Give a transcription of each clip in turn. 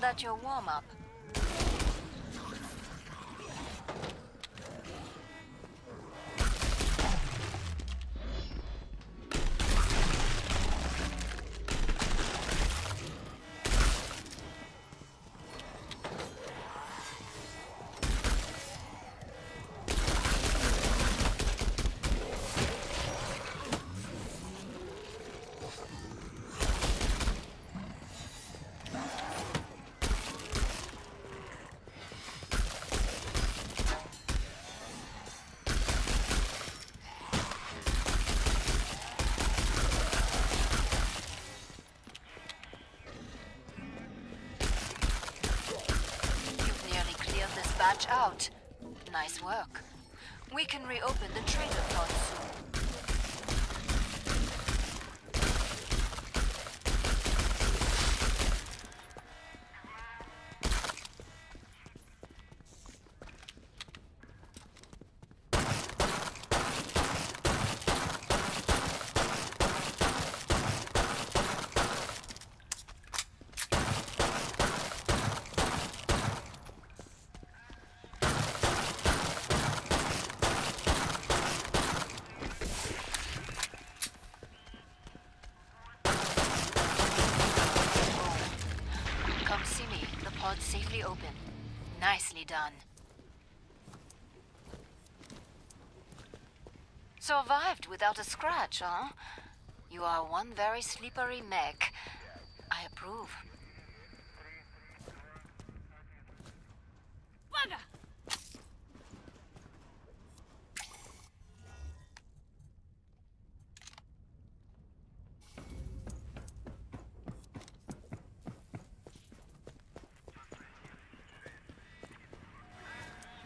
that your warm-up? Batch out. Nice work. We can reopen the trader pod safely open. Nicely done. Survived without a scratch, huh? You are one very slippery mech. I approve.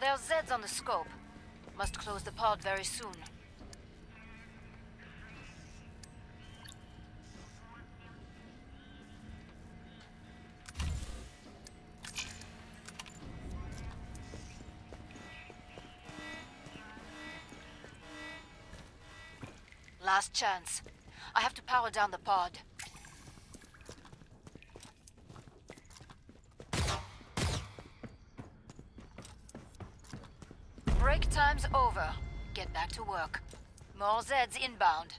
There's Zeds on the scope. Must close the pod very soon. Last chance. I have to power down the pod. Break time's over. Get back to work. More Zeds inbound.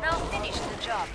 Now finish the job.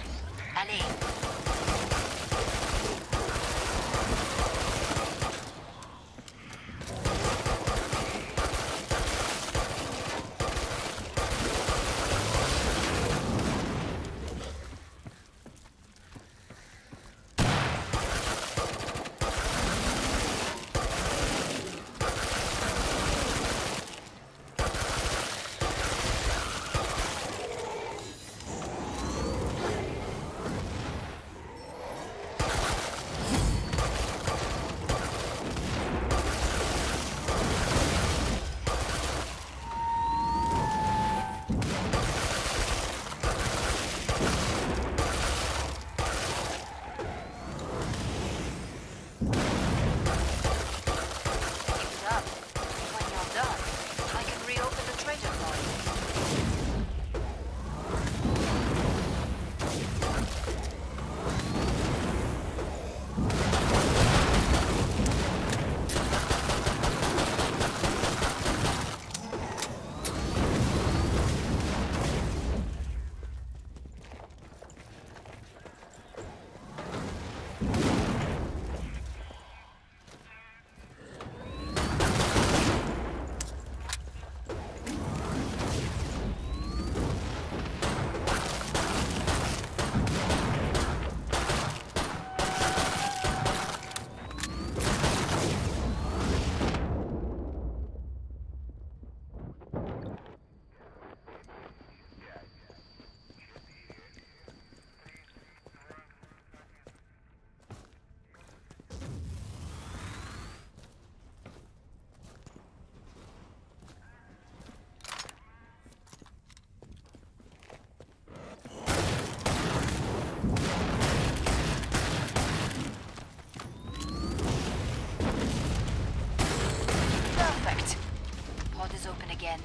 Again.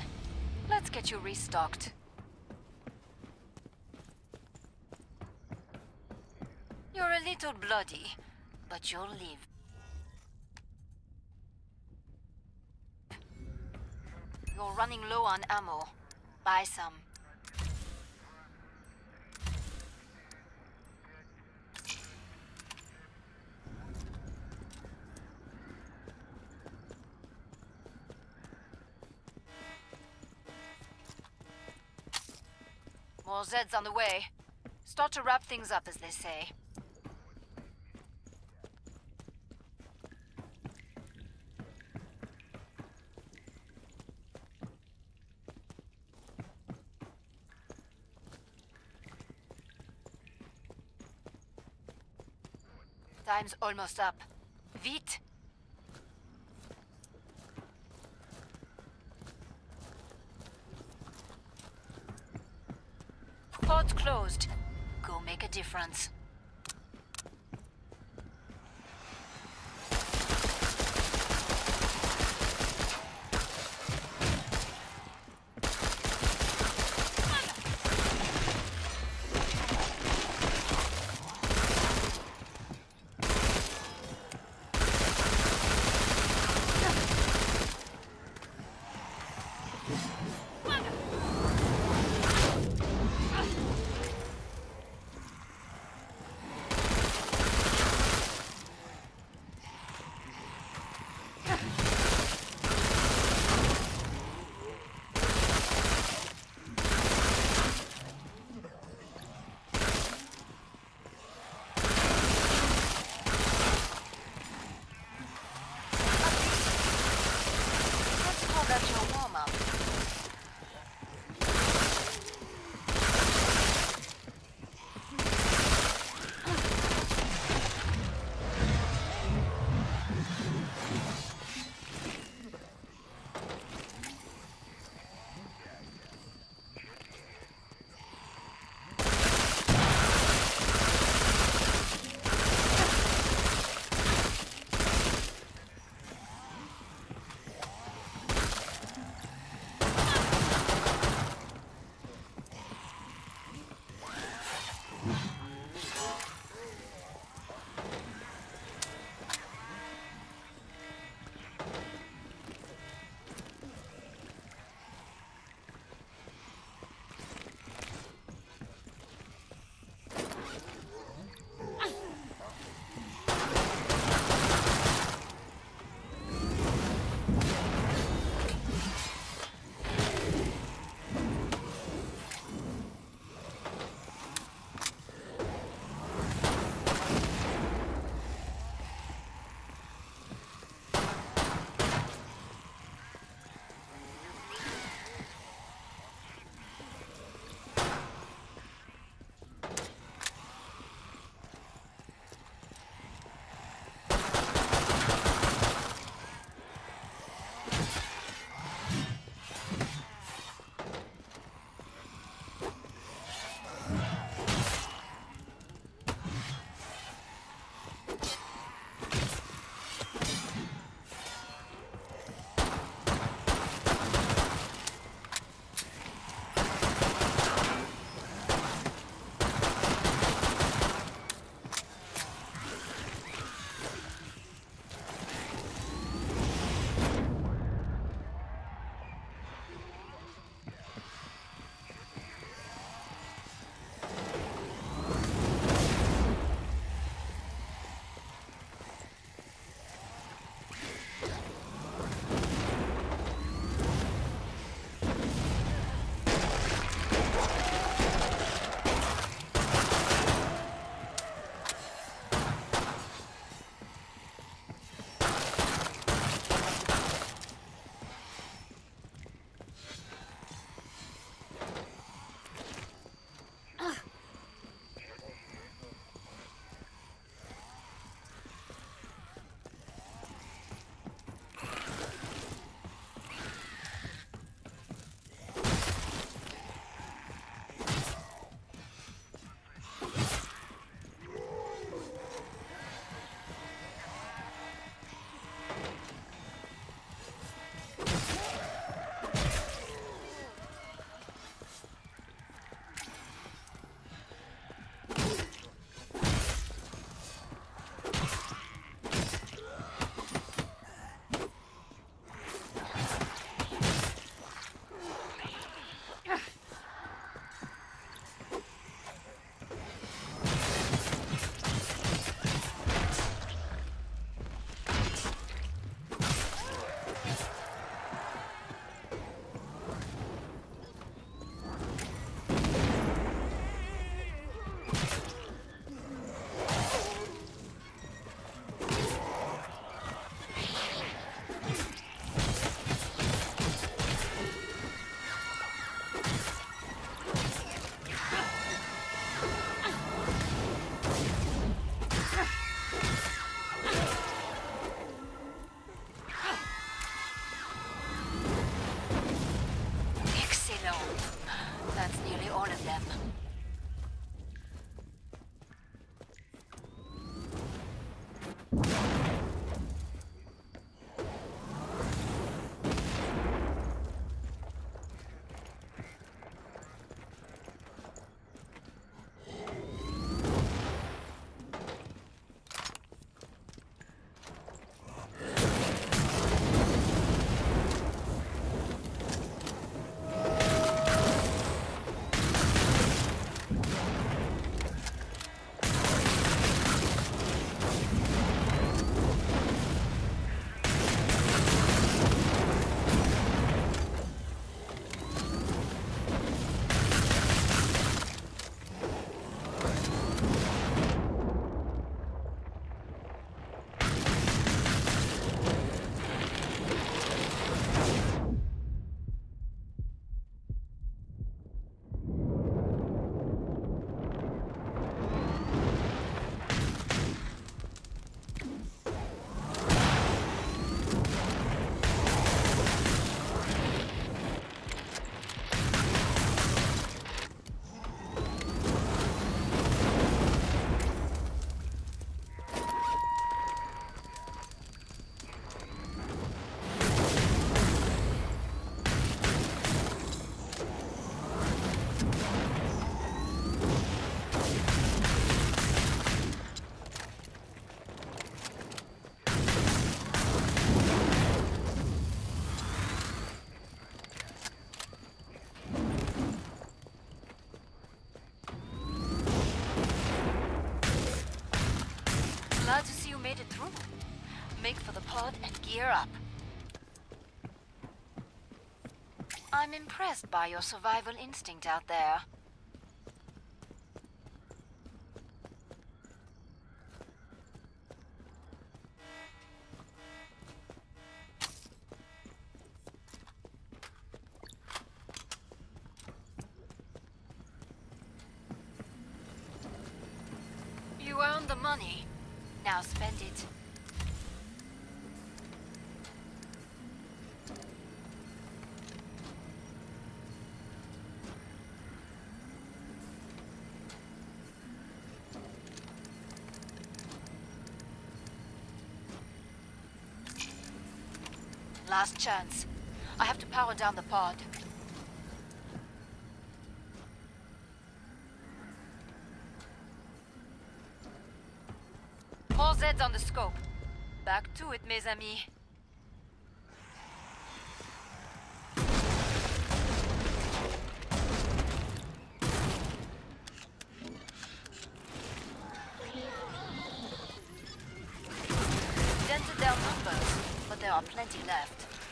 Let's get you restocked. You're a little bloody, but you'll live. You're running low on ammo. Buy some. More Zeds on the way. Start to wrap things up, as they say. Time's almost up. Vite! Closed. Go make a difference. Gear up. I'm impressed by your survival instinct out there. You earned the money. Now spend it. Last chance. I have to power down the pod. All Zeds on the scope. Back to it, mes amis. Dented their numbers, but there are plenty left.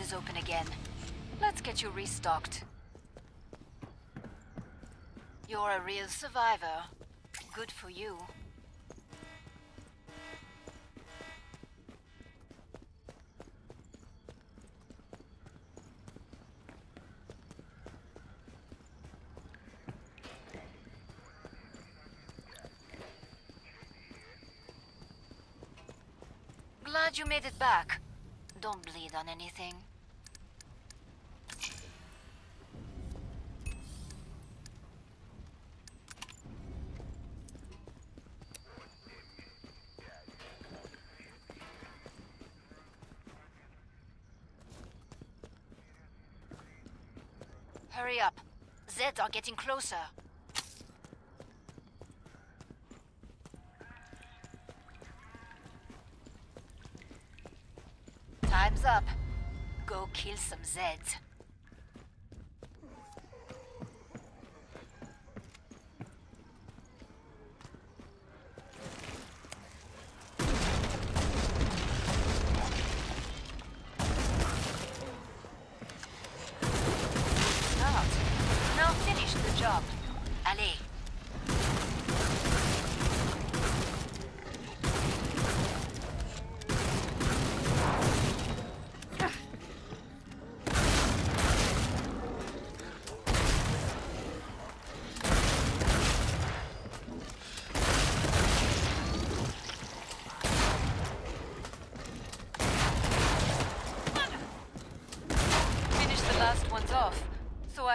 Is open again. Let's get you restocked. You're a real survivor. Good for you. Glad you made it back. Don't bleed on anything. Hurry up. Zeds are getting closer. Time's up. Go kill some Zeds.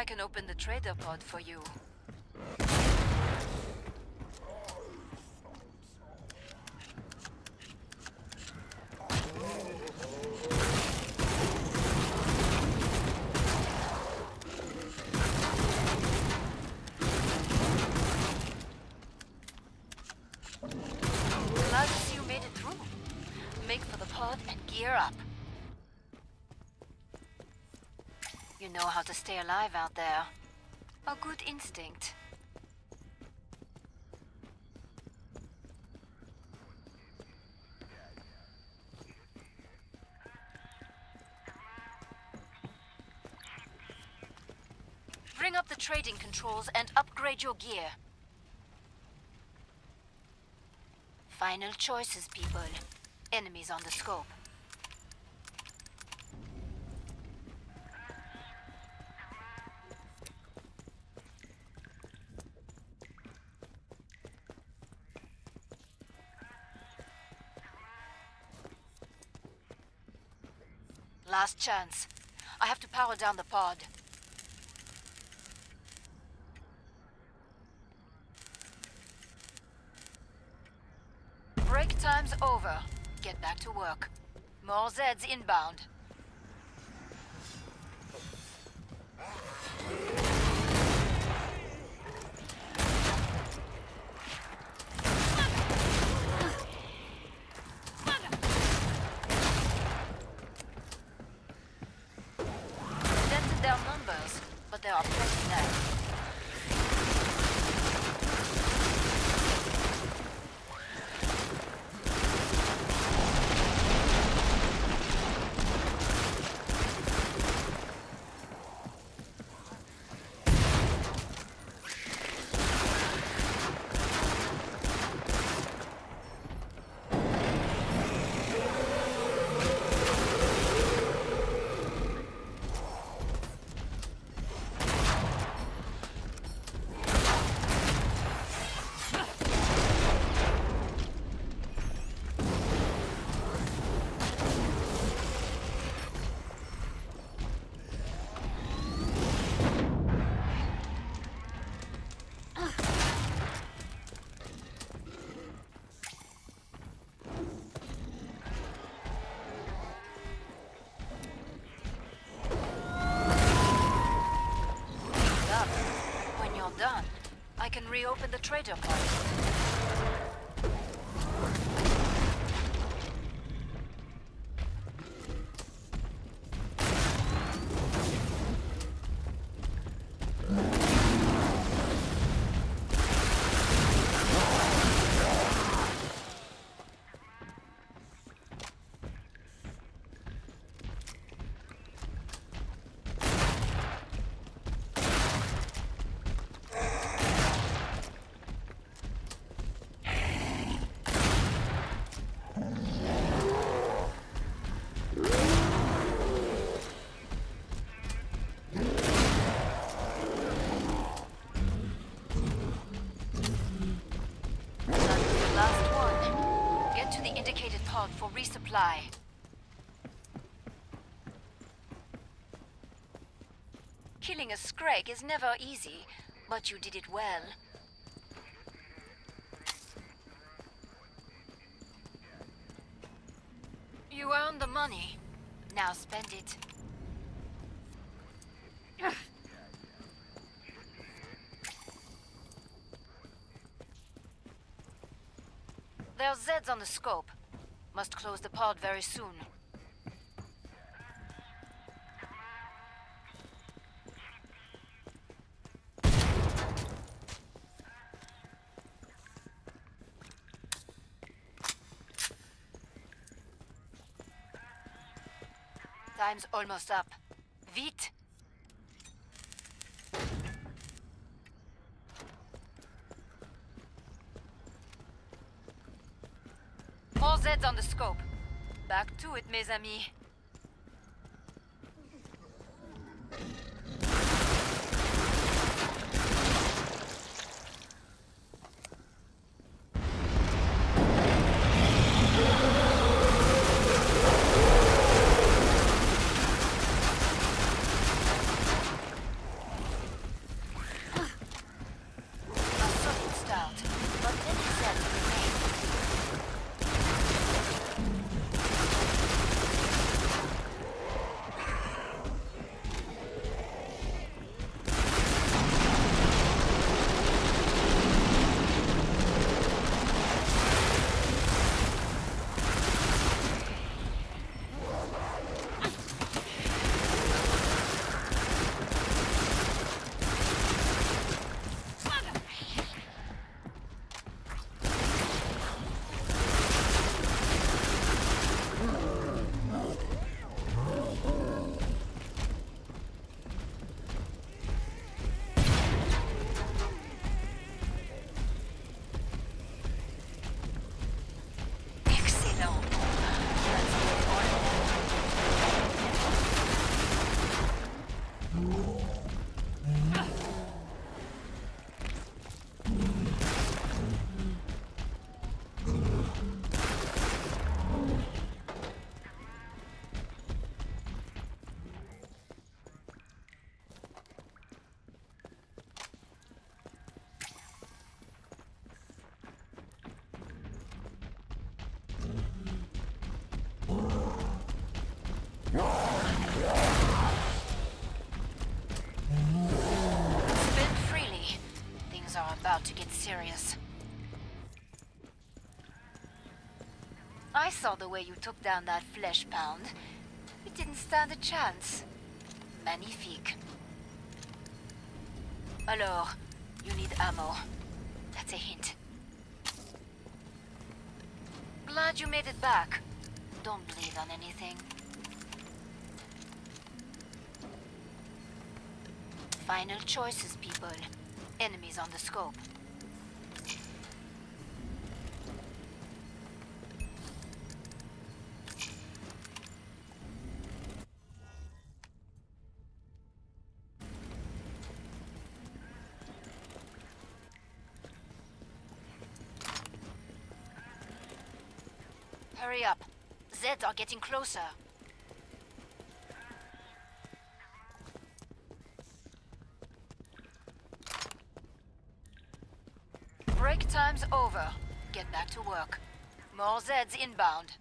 I can open the trader pod for you. Alive out there. A good instinct. Bring up the trading controls and upgrade your gear. Final choices, people. Enemies on the scope. Last chance. I have to power down the pod. Break time's over. Get back to work. More Zeds inbound. Dented their numbers, but can reopen the trader pod. For resupply. Killing a Scrake is never easy, but you did it well. You earned the money. Now spend it. There's Zeds on the scope. Must close the pod very soon. Time's almost up. Vite! More Zeds on the scope. Back to it, mes amis. Serious. I saw the way you took down that Fleshpound. It didn't stand a chance. Magnifique. Alors, you need ammo. That's a hint. Glad you made it back. Don't bleed on anything. Final choices, people. Enemies on the scope. Hurry up. Zeds are getting closer. Over. Get back to work. More Zeds inbound.